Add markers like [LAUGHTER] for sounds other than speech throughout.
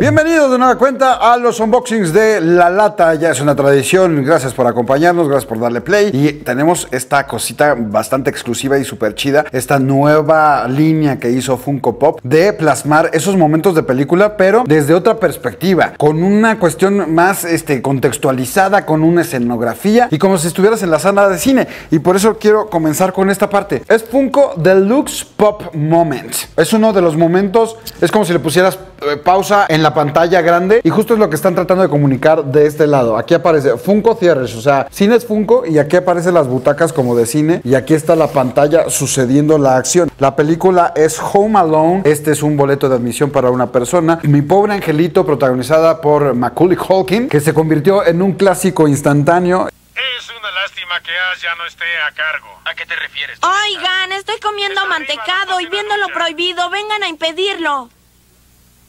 Bienvenidos de nueva cuenta a los unboxings de La Lata. Ya es una tradición. Gracias por acompañarnos, gracias por darle play. Y tenemos esta cosita bastante exclusiva y súper chida. Esta nueva línea que hizo Funko Pop de plasmar esos momentos de película, pero desde otra perspectiva. Con una cuestión más este, contextualizada, con una escenografía y como si estuvieras en la sala de cine. Y por eso quiero comenzar con esta parte. Es Funko Deluxe Pop Moment. Es uno de los momentos, es como si le pusieras pausa en la pantalla grande y justo es lo que están tratando de comunicar de este lado. Aquí aparece Funko cierres, o sea, cine es Funko y aquí aparecen las butacas como de cine y aquí está la pantalla sucediendo la acción. La película es Home Alone, este es un boleto de admisión para una persona. Mi pobre angelito protagonizada por Macaulay Culkin, que se convirtió en un clásico instantáneo. Es una lástima que Ash ya no esté a cargo. ¿A qué te refieres? Oigan, estoy comiendo Está mantecado y viendo lo prohibido. Vengan a impedirlo.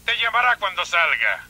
Te llamará cuando salga.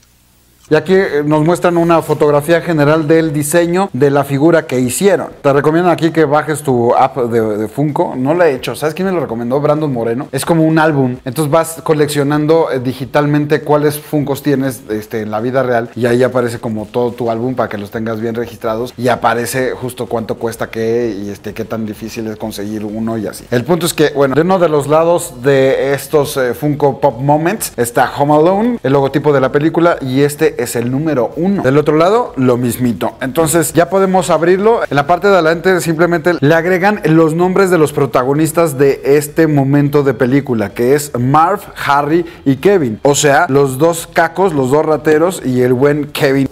Y aquí eh, nos muestran una fotografía general del diseño de la figura que hicieron. Te recomiendo aquí que bajes tu app de, Funko. No la he hecho. ¿Sabes quién me lo recomendó? Brandon Moreno. Es como un álbum. Entonces vas coleccionando eh, digitalmente cuáles Funkos tienes este, en la vida real. Y ahí aparece como todo tu álbum para que los tengas bien registrados. Y aparece justo cuánto cuesta qué y este, qué tan difícil es conseguir uno y así. El punto es que, bueno, de uno de los lados de estos eh, Funko Pop Moments está Home Alone, el logotipo de la película. Y este es el número uno. Del otro lado, lo mismito. Entonces ya podemos abrirlo. En la parte de adelante simplemente le agregan los nombres de los protagonistas de este momento de película, que es Marv, Harry y Kevin. O sea, los dos cacos, los dos rateros y el buen Kevin.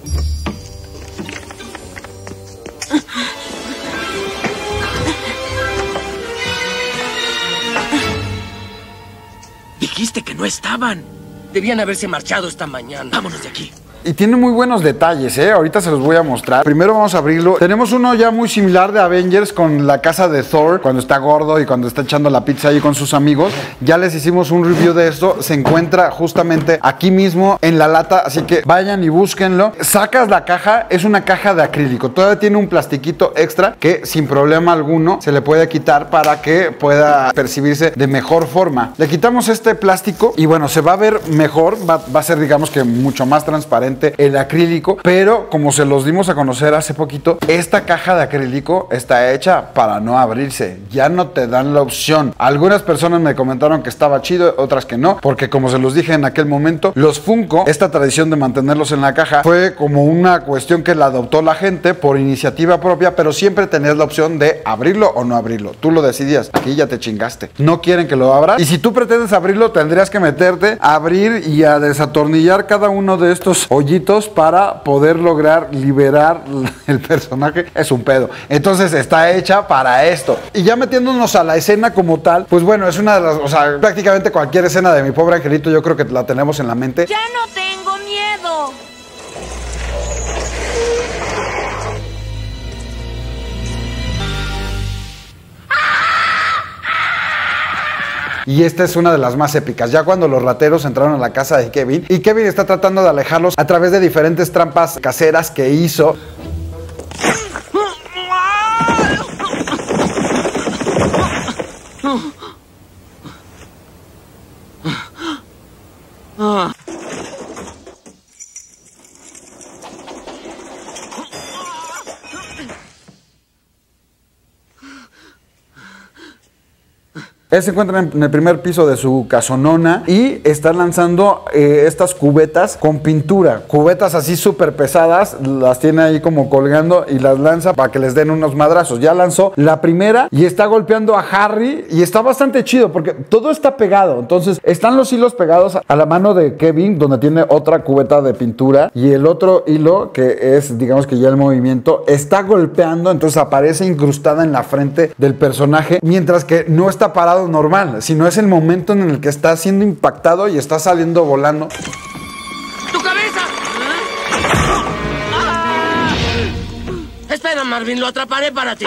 Dijiste que no estaban. Debían haberse marchado esta mañana. Vámonos de aquí. Y tiene muy buenos detalles, ¿eh? Ahorita se los voy a mostrar. Primero vamos a abrirlo. Tenemos uno ya muy similar de Avengers con la casa de Thor, cuando está gordo y cuando está echando la pizza ahí con sus amigos. Ya les hicimos un review de esto. Se encuentra justamente aquí mismo en la lata, así que vayan y búsquenlo. Sacas la caja, es una caja de acrílico. Todavía tiene un plastiquito extra que sin problema alguno se le puede quitar para que pueda percibirse de mejor forma. Le quitamos este plástico y bueno, se va a ver mejor. Va, va a ser, digamos que mucho más transparente el acrílico, pero como se los dimos a conocer hace poquito, esta caja de acrílico está hecha para no abrirse. Ya no te dan la opción. Algunas personas me comentaron que estaba chido, otras que no, porque como se los dije en aquel momento, los Funko, esta tradición de mantenerlos en la caja fue como una cuestión que la adoptó la gente por iniciativa propia, pero siempre tenías la opción de abrirlo o no abrirlo. Tú lo decidías. Aquí ya te chingaste. No quieren que lo abras. Y si tú pretendes abrirlo, tendrías que meterte a abrir y a desatornillar cada uno de estos hoyitos para poder lograr liberar [LAUGHS] el personaje. Es un pedo. Entonces está hecha para esto. Y ya metiéndonos a la escena como tal, pues bueno, es una de las, o sea, prácticamente cualquier escena de mi pobre angelito yo creo que la tenemos en la mente. Ya no tengo Y esta es una de las más épicas. Ya cuando los rateros entraron a la casa de Kevin y Kevin está tratando de alejarlos a través de diferentes trampas caseras que hizo. Él se encuentra en el primer piso de su casonona y está lanzando eh, estas cubetas con pintura. Cubetas así súper pesadas, las tiene ahí como colgando y las lanza para que les den unos madrazos. Ya lanzó la primera y está golpeando a Harry y está bastante chido porque todo está pegado. Entonces están los hilos pegados a la mano de Kevin donde tiene otra cubeta de pintura y el otro hilo que es digamos que ya el movimiento está golpeando. Entonces aparece incrustada en la frente del personaje mientras que no está parado normal, sino es el momento en el que está siendo impactado y está saliendo volando. ¡Tu cabeza! ¡Ah! Espera, Marvin, lo atraparé para ti.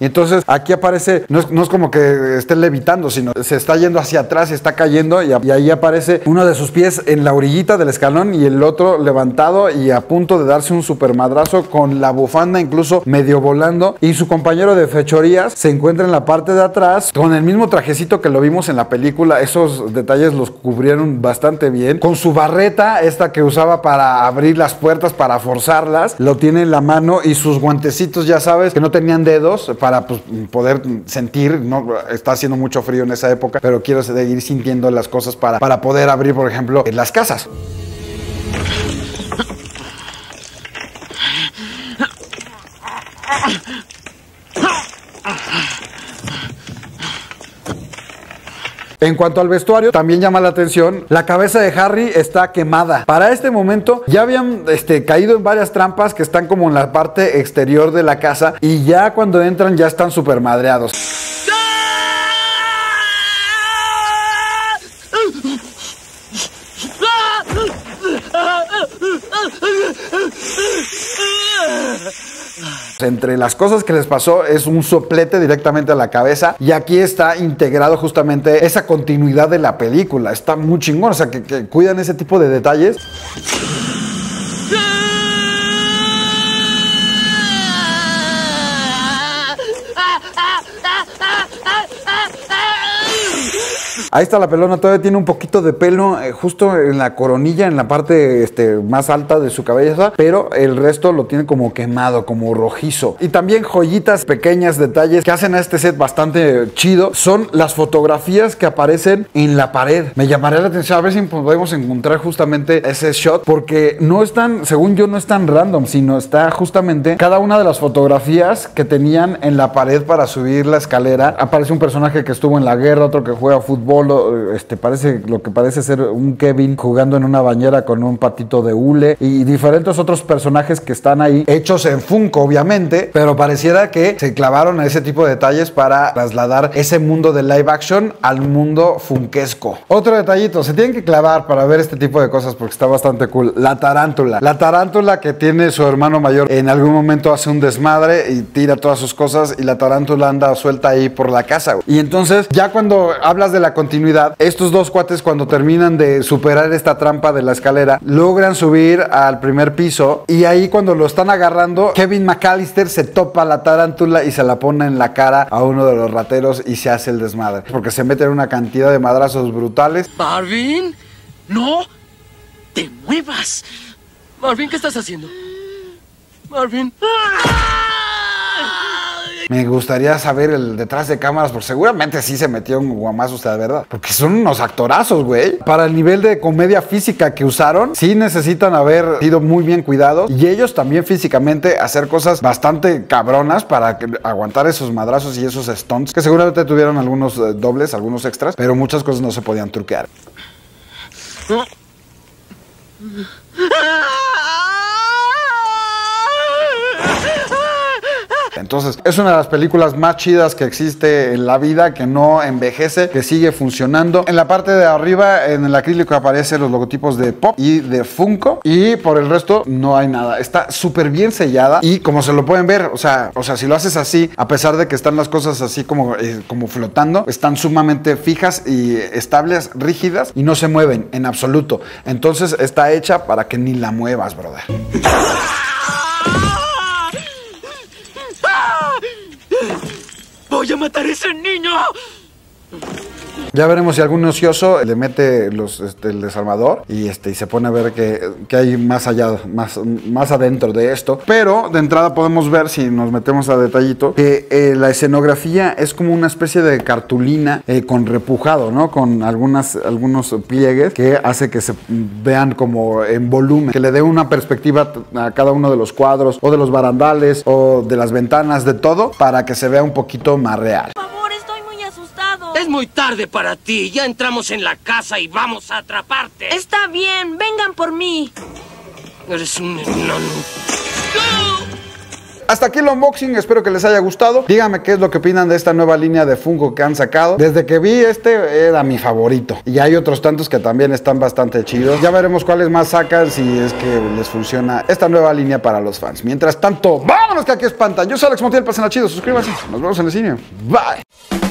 Y entonces aquí aparece, no es, como que esté levitando, sino se está yendo hacia atrás y está cayendo y, ahí aparece uno de sus pies en la orillita del escalón y el otro levantado y a punto de darse un super madrazo con la bufanda incluso medio volando. Y su compañero de fechorías se encuentra en la parte de atrás con el mismo trajecito que lo vimos en la película, esos detalles los cubrieron bastante bien, con su barreta, esta que usaba para abrir las puertas, para forzarlas, lo tiene en la mano y sus guantecitos, ya sabes, que no tenían dedos pues, poder sentir, no está haciendo mucho frío en esa época, pero quiero seguir sintiendo las cosas para, para poder abrir, por ejemplo, las casas. En cuanto al vestuario, también llama la atención, la cabeza de Harry está quemada. Para este momento ya habían este, caído en varias trampas que están como en la parte exterior de la casa y ya cuando entran ya están super madreados. [LAUGHS] Entre las cosas que les pasó es un soplete directamente a la cabeza y aquí está integrado justamente esa continuidad de la película. Está muy chingón, o sea, que, que cuidan ese tipo de detalles. Ahí está la pelona, todavía tiene un poquito de pelo eh, justo en la coronilla, en la parte este, más alta de su cabeza, pero el resto lo tiene como quemado, como rojizo. Y también joyitas, pequeñas detalles que hacen a este set bastante chido son las fotografías que aparecen en la pared. Me llamaría la atención a ver si podemos encontrar justamente ese shot, porque no están, según yo, no es tan random, sino está justamente cada una de las fotografías que tenían en la pared para subir la escalera. Aparece un personaje que estuvo en la guerra, otro que juega fútbol, este, parece lo que parece ser un Kevin jugando en una bañera con un patito de hule y diferentes otros personajes que están ahí, hechos en Funko, obviamente, pero pareciera que se clavaron a ese tipo de detalles para trasladar ese mundo de live action al mundo funkesco. Otro detallito, se tienen que clavar para ver este tipo de cosas porque está bastante cool. La tarántula. La tarántula que tiene su hermano mayor en algún momento hace un desmadre y tira todas sus cosas y la tarántula anda suelta ahí por la casa. Y entonces, ya cuando hablas de la estos dos cuates cuando terminan de superar esta trampa de la escalera, logran subir al primer piso y ahí cuando lo están agarrando, Kevin McAllister se topa la tarántula y se la pone en la cara a uno de los rateros y se hace el desmadre. Porque se meten una cantidad de madrazos brutales. Marvin, no te muevas. Marvin, ¿qué estás haciendo? Marvin. Me gustaría saber el detrás de cámaras, porque seguramente sí se metió un guamazo usted, ¿verdad? Porque son unos actorazos, güey. Para el nivel de comedia física que usaron, sí necesitan haber sido muy bien cuidados. Y ellos también físicamente hacer cosas bastante cabronas para aguantar esos madrazos y esos stunts, que seguramente tuvieron algunos eh, dobles, algunos extras, pero muchas cosas no se podían truquear. [LAUGHS] Entonces, es una de las películas más chidas que existe en la vida, que no envejece, que sigue funcionando. En la parte de arriba, en el acrílico aparecen los logotipos de Pop y de Funko. Y por el resto, no hay nada. Está súper bien sellada. Y como se lo pueden ver, o sea, o sea, si lo haces así, a pesar de que están las cosas así como, eh, como flotando, están sumamente fijas y estables, rígidas y no se mueven en absoluto. Entonces, está hecha para que ni la muevas, brother. ¡Voy a matar a ese niño! Ya veremos si algún ocioso le mete este, el desarmador y, este, y se pone a ver qué, qué hay más allá, más, más adentro de esto. Pero de entrada podemos ver, si nos metemos a detallito, que eh, la escenografía es como una especie de cartulina eh, con repujado, ¿no? Con algunas, algunos pliegues que hace que se vean como en volumen, que le dé una perspectiva a cada uno de los cuadros o de los barandales o de las ventanas, de todo, para que se vea un poquito más real. Por favor, estoy muy asustado. Es muy tarde para ti. Ya entramos en la casa y vamos a atraparte. Está bien, vengan por mí. Eres un enano. hasta aquí el unboxing, espero que les haya gustado. Díganme qué es lo que opinan de esta nueva línea de Funko que han sacado. Desde que vi este era mi favorito. Y hay otros tantos que también están bastante chidos. Ya veremos cuáles más sacan si es que les funciona esta nueva línea para los fans. Mientras tanto, vámonos que aquí espantan. Yo soy Alex Montiel, pasen chido, suscríbanse. Nos vemos en el cine. Bye.